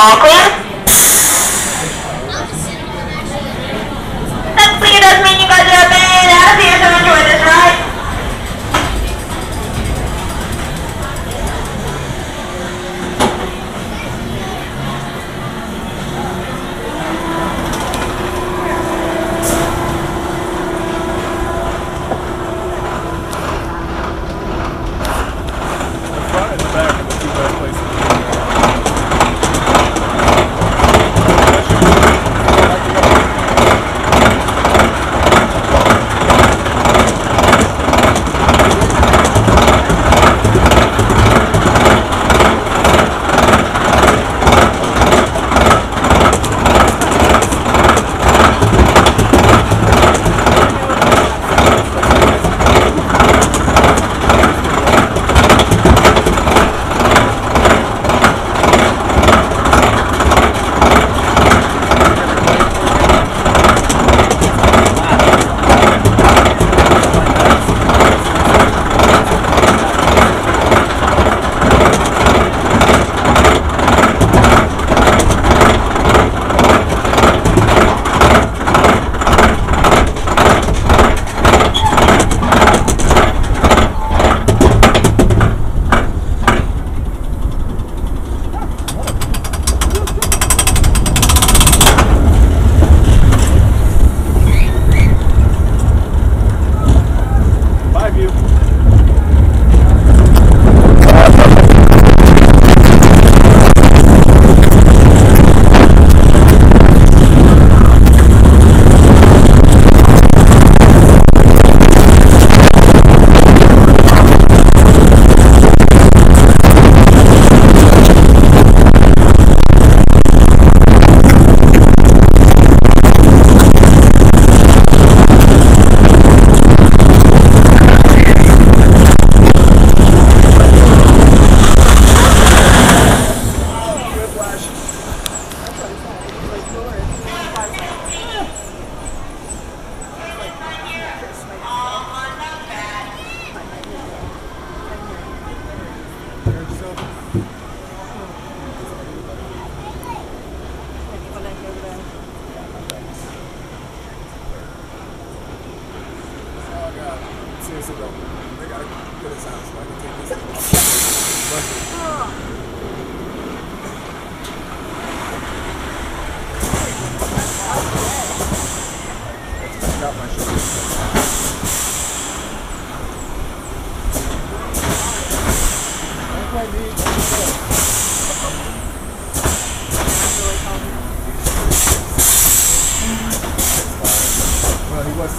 पाकर Seriously though. They gotta get us out so I can take this thing off. Well, he was.